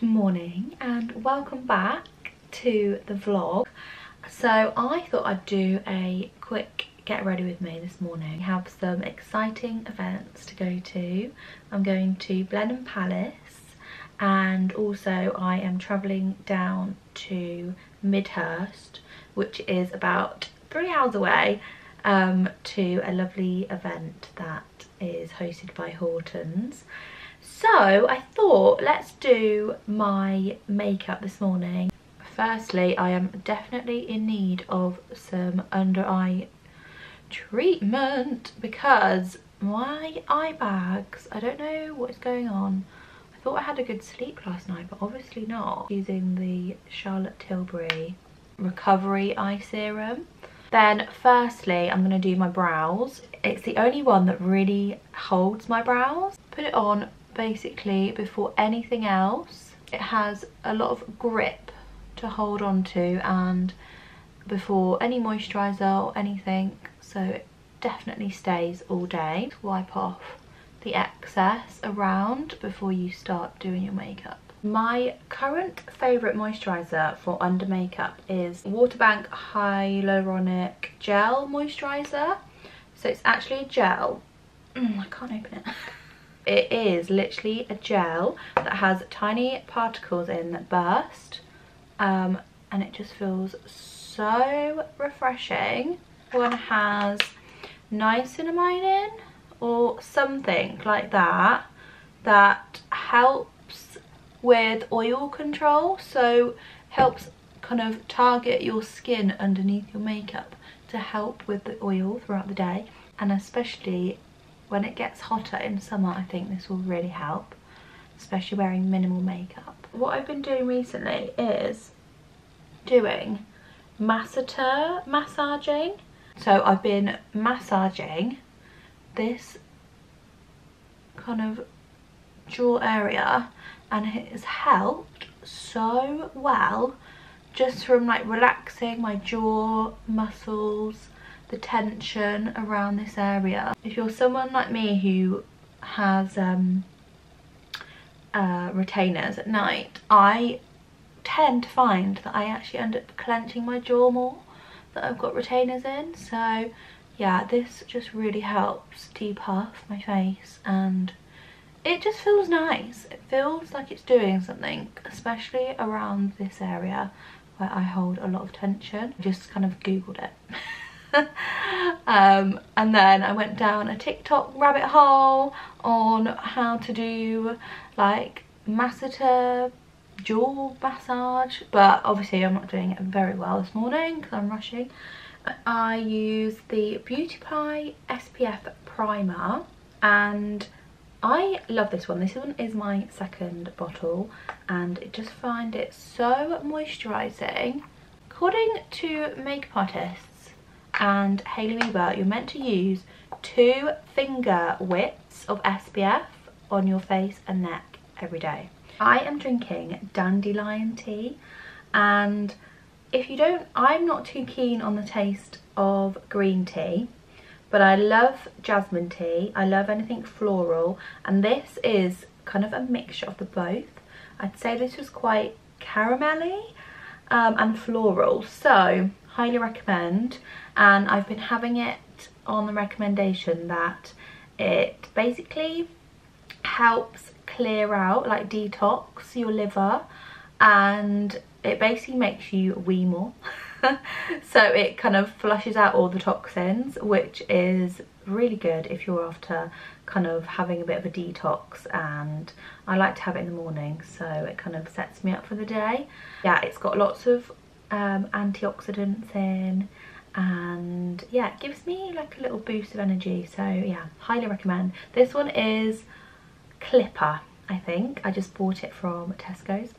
Morning and welcome back to the vlog. So I thought I'd do a quick get ready with me this morning. I have some exciting events to go to. I'm going to Blenheim Palace and also I am travelling down to Midhurst which is about three hours away um, to a lovely event that is hosted by Hortons. So I thought let's do my makeup this morning. Firstly, I am definitely in need of some under eye treatment because my eye bags, I don't know what is going on. I thought I had a good sleep last night, but obviously not. Using the Charlotte Tilbury Recovery Eye Serum. Then firstly, I'm going to do my brows. It's the only one that really holds my brows. Put it on basically before anything else. It has a lot of grip to hold on to and before any moisturiser or anything. So it definitely stays all day. Wipe off the excess around before you start doing your makeup. My current favourite moisturiser for under makeup is Waterbank Hyaluronic Gel Moisturiser. So it's actually a gel. Mm, I can't open it. It is literally a gel that has tiny particles in that burst. Um, and it just feels so refreshing. One has niacinamide in or something like that that helps with oil control so helps kind of target your skin underneath your makeup to help with the oil throughout the day and especially when it gets hotter in summer I think this will really help especially wearing minimal makeup. What I've been doing recently is doing masseter massaging so I've been massaging this kind of jaw area and it has helped so well just from like relaxing my jaw muscles the tension around this area if you're someone like me who has um, uh, retainers at night I tend to find that I actually end up clenching my jaw more that I've got retainers in so yeah this just really helps depuff my face and it just feels nice. It feels like it's doing something, especially around this area where I hold a lot of tension. I just kind of googled it. um, and then I went down a TikTok rabbit hole on how to do like masseter jaw massage but obviously I'm not doing it very well this morning because I'm rushing. I use the Beauty Pie SPF primer and I love this one. This one is my second bottle and I just find it so moisturising. According to makeup artists and Hailey Bieber, you're meant to use two finger widths of SPF on your face and neck every day. I am drinking dandelion tea and if you don't, I'm not too keen on the taste of green tea but I love jasmine tea. I love anything floral and this is kind of a mixture of the both. I'd say this was quite caramelly um, and floral so highly recommend and I've been having it on the recommendation that it basically helps clear out like detox your liver and it basically makes you wee more so it kind of flushes out all the toxins which is really good if you're after kind of having a bit of a detox and I like to have it in the morning so it kind of sets me up for the day. Yeah it's got lots of um, antioxidants in and yeah it gives me like a little boost of energy so yeah highly recommend. This one is Clipper I think. I just bought it from Tesco's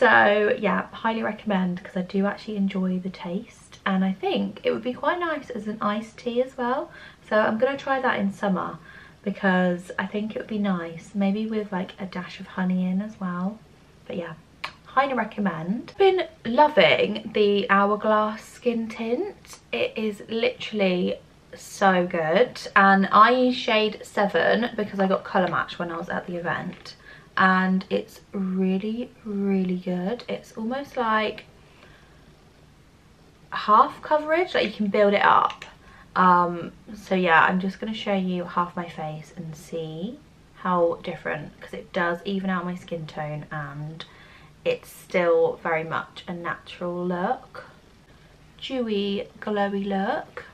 so yeah, highly recommend because I do actually enjoy the taste and I think it would be quite nice as an iced tea as well. So I'm to try that in summer because I think it would be nice, maybe with like a dash of honey in as well. But yeah, highly recommend. Been loving the Hourglass skin tint. It is literally so good and I use shade 7 because I got colour match when I was at the event and it's really, really good. It's almost like half coverage, like you can build it up. Um, so yeah, I'm just going to show you half my face and see how different, because it does even out my skin tone and it's still very much a natural look. Dewy, glowy look.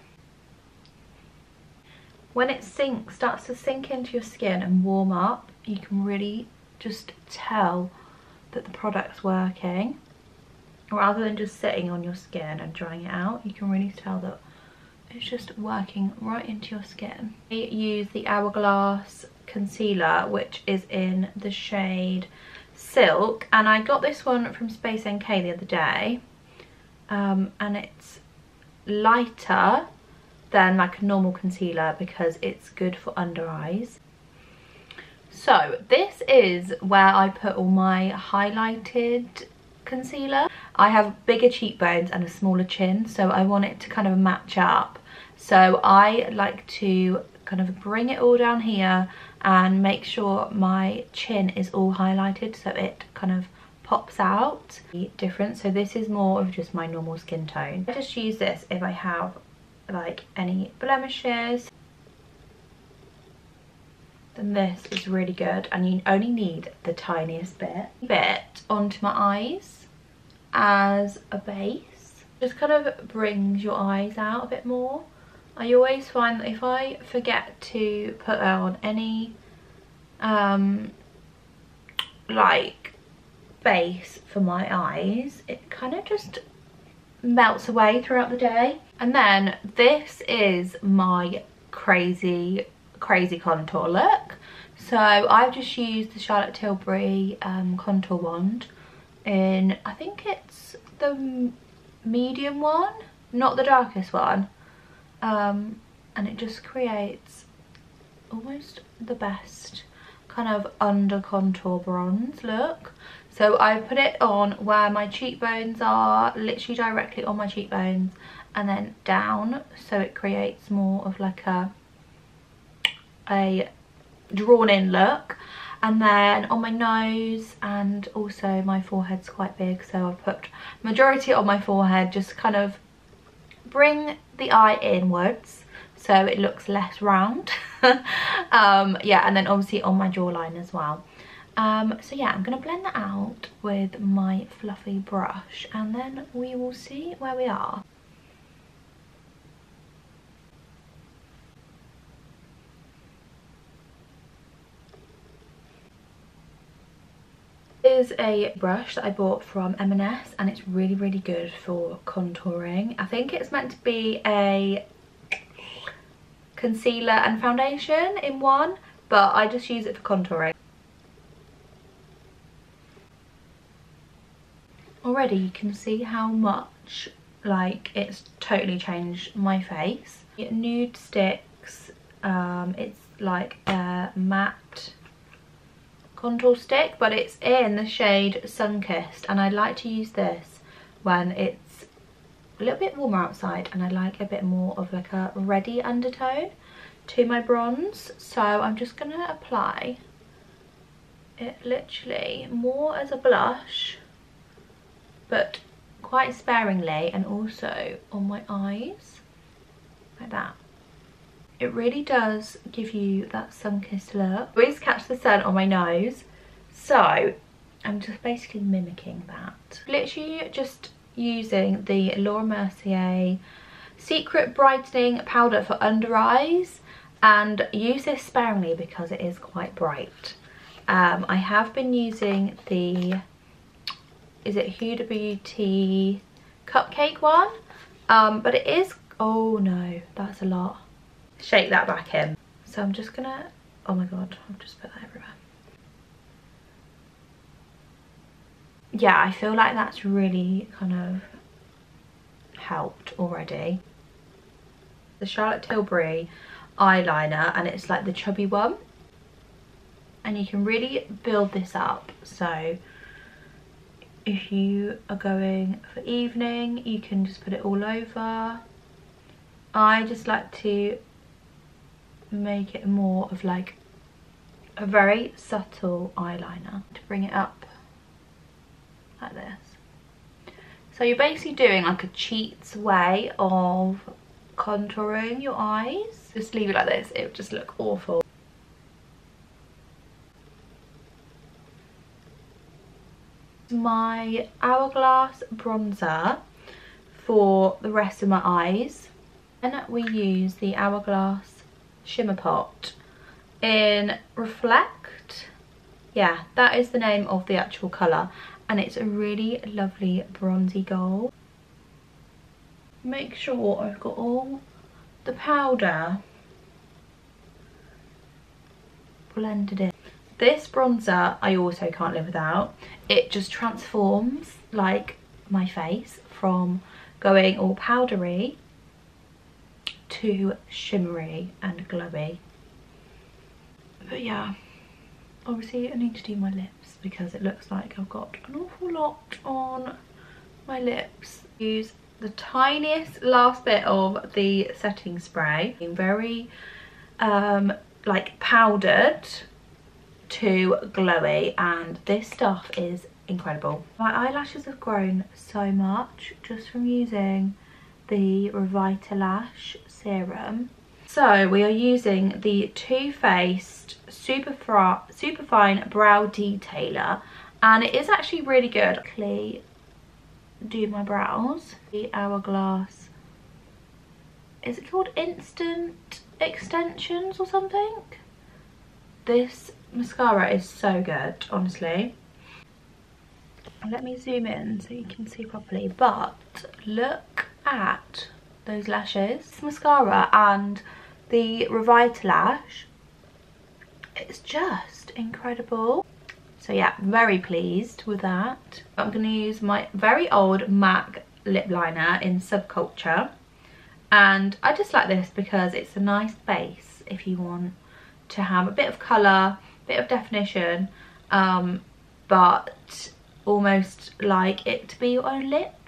When it sinks, starts to sink into your skin and warm up, you can really just tell that the product's working. Rather than just sitting on your skin and drying it out, you can really tell that it's just working right into your skin. I use the Hourglass concealer, which is in the shade Silk. And I got this one from Space NK the other day. Um, and it's lighter than like a normal concealer because it's good for under eyes. So this is where I put all my highlighted concealer. I have bigger cheekbones and a smaller chin so I want it to kind of match up. So I like to kind of bring it all down here and make sure my chin is all highlighted so it kind of pops out. Different so this is more of just my normal skin tone. I just use this if i have like any blemishes. Then this is really good and you only need the tiniest bit. Bit onto my eyes as a base. Just kind of brings your eyes out a bit more I always find that if I forget to put on any um like base for my eyes it kind of just melts away throughout the day and then this is my crazy crazy contour look. So I've just used the Charlotte Tilbury um, contour wand in, I think it's the medium one, not the darkest one. Um, and it just creates almost the best kind of under contour bronze look. So I put it on where my cheekbones are, literally directly on my cheekbones and then down so it creates more of like a a drawn in look and then on my nose and also my forehead's quite big so I've put majority on my forehead just kind of bring the eye inwards so it looks less round. Um, yeah and then obviously on my jawline as well. Um, so yeah I'm gonna blend that out with my fluffy brush and then we will see where we are is a brush that I bought from M&S and it's really really good for contouring. I think it's meant to be a concealer and foundation in one but I just use it for contouring. Already you can see how much like it's totally changed my face. Nudestix, um, it's like a matte contour stick but it's in the shade Sunkissed and I like to use this when it's a little bit warmer outside and I like a bit more of like a ready undertone to my bronze. So I'm just to apply it literally more as a blush but quite sparingly and also on my eyes like that it really does give you that sun-kissed look. I always catch the sun on my nose, so I'm just basically mimicking that. Literally just using the Laura Mercier Secret Brightening Powder for under eyes and use this sparingly because it is quite bright. Um, I have been using the, is it Huda Beauty Cupcake one? Um, but it is, oh no, that's a lot shake that back in. So I'm just gonna, oh my god, I've just put that everywhere. Yeah, I feel like that's really kind of helped already. The Charlotte Tilbury eyeliner and it's like the chubby one. And you can really build this up. So if you are going for evening, you can just put it all over. I just like to make it more of like a very subtle eyeliner to bring it up like this. So you're basically doing like a cheats way of contouring your eyes. Just leave it like this, it would just look awful. My Hourglass bronzer for the rest of my eyes. Then we use the Hourglass Shimmer Pot in Reflect. Yeah, that is the name of the actual colour and it's a really lovely bronzy gold. Make sure I've got all the powder blended in. This bronzer I also can't live without. It just transforms like my face from going all powdery to shimmery and glowy. But yeah, obviously I need to do my lips because it looks like I've got an awful lot on my lips. Use the tiniest last bit of the setting spray. Very um, like powdered to glowy and this stuff is incredible. My eyelashes have grown so much just from using the Revitalash serum. So we are using the Too Faced Super, Super Fine Brow Detailer and it is actually really good. Quickly do my brows. The Hourglass, is it called Instant Extensions or something? This mascara is so good, honestly. Let me zoom in so you can see properly. But look at those lashes. This mascara and the Revitalash, it's just incredible. So yeah, very pleased with that. I'm going to use my very old MAC lip liner in Subculture. And I just like this because it's a nice base if you want to have a bit of colour, bit of definition, um, but almost like it to be your own lips.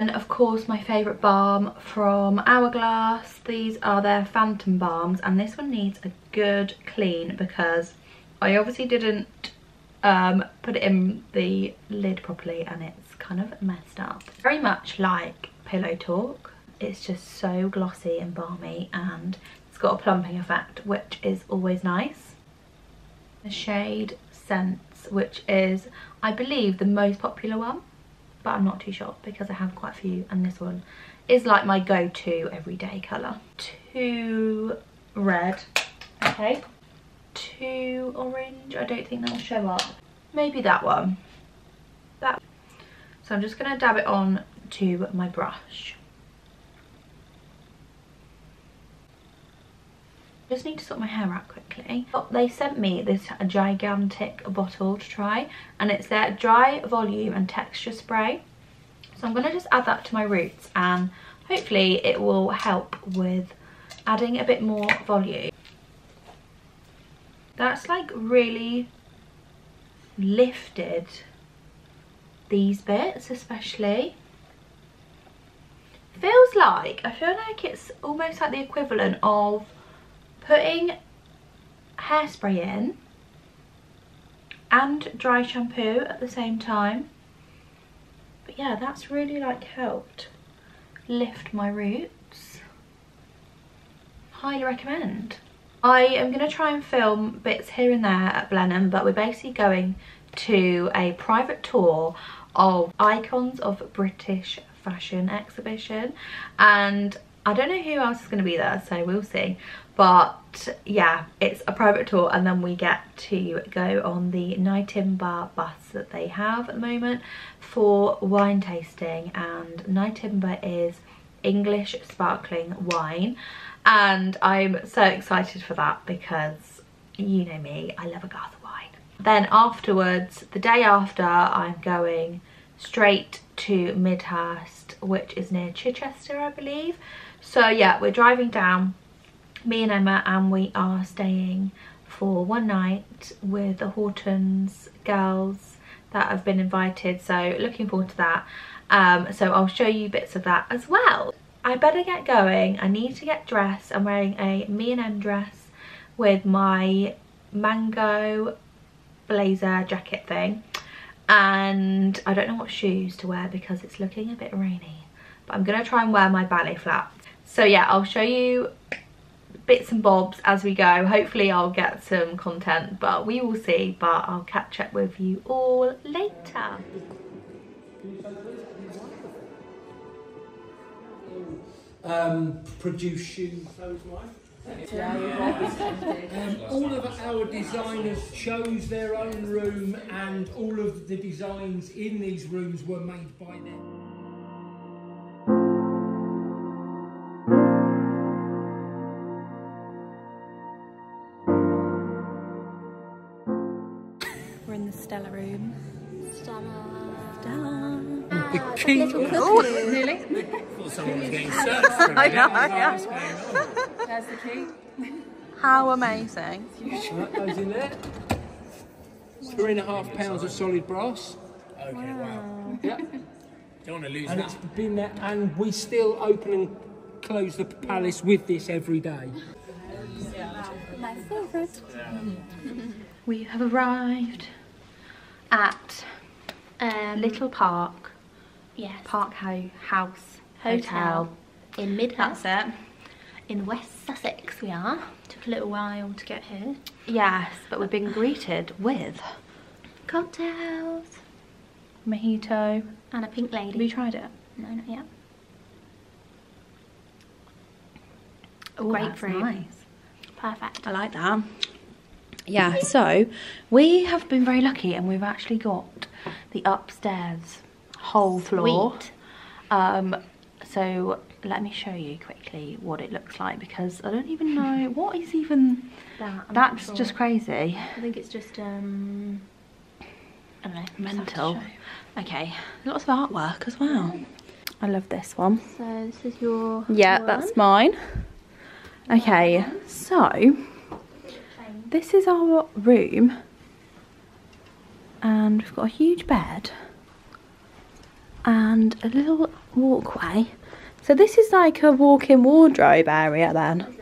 And of course my favourite balm from Hourglass, these are their Phantom Balms and this one needs a good clean because I obviously didn't um, put it in the lid properly and it's kind of messed up. Very much like Pillow Talk, it's just so glossy and balmy and it's got a plumping effect which is always nice. The shade Scents which is I believe the most popular one but I'm not too sure because I have quite a few and this one is like my go-to everyday colour. Too red, okay. Too orange, I don't think that'll show up. Maybe that one. That. So I'm just going to dab it on to my brush. Just need to sort my hair out quickly. But They sent me this gigantic bottle to try and it's their dry volume and texture spray. So I'm going to just add that to my roots and hopefully it will help with adding a bit more volume. That's like really lifted these bits especially. Feels like, I feel like it's almost like the equivalent of putting hairspray in and dry shampoo at the same time. But yeah, that's really like helped lift my roots. Highly recommend. I am going to try and film bits here and there at Blenheim, but we're basically going to a private tour of icons of British fashion exhibition and I don't know who else is going to be there so we'll see but yeah it's a private tour and then we get to go on the Nyetimber bus that they have at the moment for wine tasting. And Nyetimber is English sparkling wine. And I'm so excited for that because you know me I love a glass of wine. Then afterwards the day after I'm going straight to Midhurst which is near Chichester I believe. So yeah we're driving down me and Emma and we are staying for one night with the Hortons girls that have been invited so looking forward to that. Um, so I'll show you bits of that as well. I better get going, I need to get dressed, I'm wearing a me and Em dress with my mango blazer jacket thing. And I don't know what shoes to wear because it's looking a bit rainy but I'm gonna try and wear my ballet flats so yeah I'll show you bits and bobs as we go hopefully I'll get some content but we will see but I'll catch up with you all later um, produce shoes. Um, all of our designers chose their own room, and all of the designs in these rooms were made by them. Stella room Stella. Stella The key. oh nearly thought someone was getting searched for I know, yeah. was going on? There's the key. how amazing Right, those in there. Three and a half pounds of solid brass. Okay, wow. Yeah. Don't want to lose And that. it's been there, and we still open and close the palace with this every day. My favourite. we have arrived at Um, Little Park yes. Park Ho House Hotel. Hotel in Midhurst. that's it in West Sussex we are Took a little while to get here. yes but we've been greeted with Cocktails. mojito And a pink lady. have you tried it No, not yet. oh, Grapefruit. nice Perfect. I like that. Yeah, so we have been very lucky and we've actually got the upstairs whole floor. Um, so let me show you quickly what it looks like because I don't even know what is even. That, I'm That's sure. just crazy. I think it's just, um... I don't know. just have to Mental. Okay, lots of artwork as well. I love this one. So this is your Yeah, one. that's mine. Okay, so this is our room and we've got a huge bed and a little walkway. So this is like a walk-in wardrobe area then.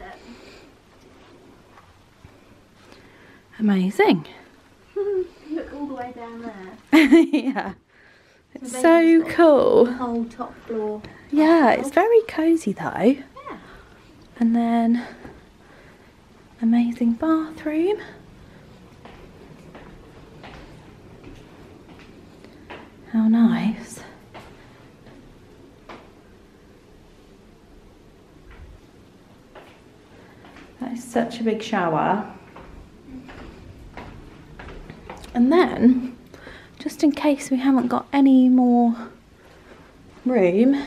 Amazing. Look all the way down there. yeah. It's so cool. The whole top floor. Yeah, it's very cozy though. Yeah. And then amazing bathroom. How nice. That is such a big shower. And then, just in case we haven't got any more room,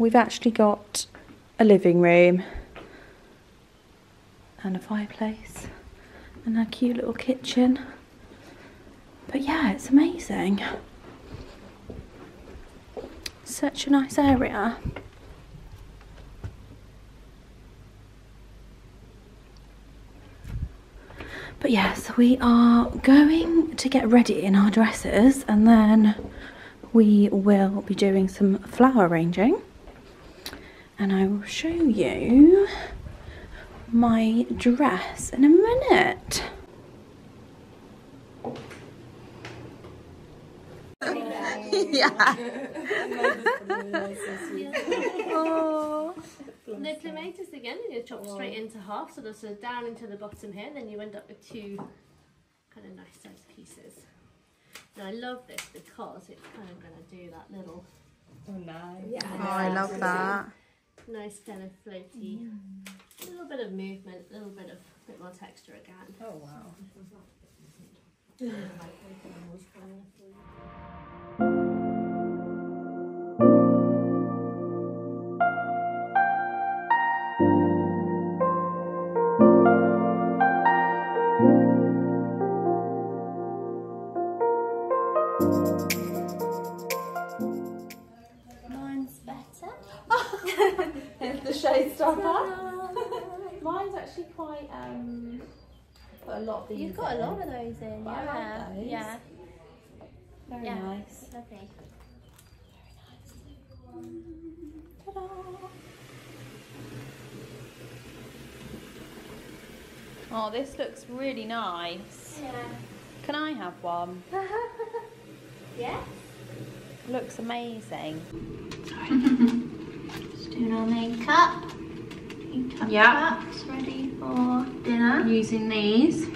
we've actually got a living room and a fireplace and a cute little kitchen. But yeah, it's amazing. Such a nice area. But yes, we are going to get ready in our dresses and then we will be doing some flower arranging. And I will show you my dress in a minute. yeah. oh. No clematis again, you chop straight into half, so there's a down into the bottom here, then you end up with two kind of nice sized pieces. And I love this because it's kind of going to do that little Oh, nice. Yeah. Oh, I love that. Nice kind of floaty, a little bit of movement, a little bit of bit more texture again. Oh wow. these. You've got in. a lot of those in. Yeah. Those. Yeah. Very yeah. nice. Lovely. Very nice. Ta-da! Oh, this looks really nice. Yeah. Can I have one? yes. Looks amazing. Just doing our makeup. Makeup yeah. ready for dinner. Using these.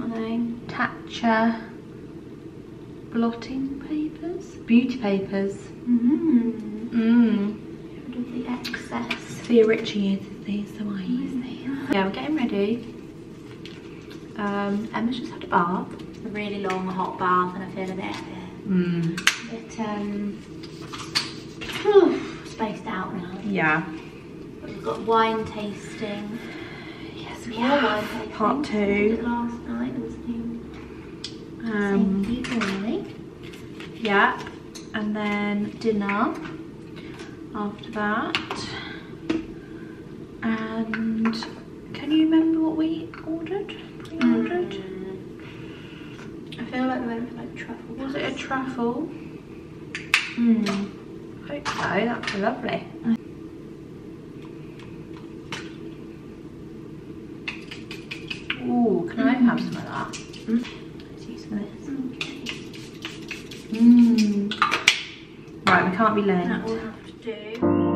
Hello. Tatcha blotting papers. Beauty papers. Mm-hmm. Mmm. Rid of the excess. Sofia Richie uses these, so I use these. Yeah, we're getting ready. Um, Emma's just had a bath. A really long hot bath and I feel a bit, Mm. bit um, whew, spaced out now. Yeah. We've got wine tasting. Yes, we have. Part We did it two. last night. It was new. Um, really. yeah. And then dinner after that. And can you remember what we ordered? Pre-ordered? I feel like we went for like truffle. Was it a truffle? Mm. hope so. That's lovely. Ooh, can I have some of that? Let's use some of this. Mmm. Right, we can't be late. That will have to do.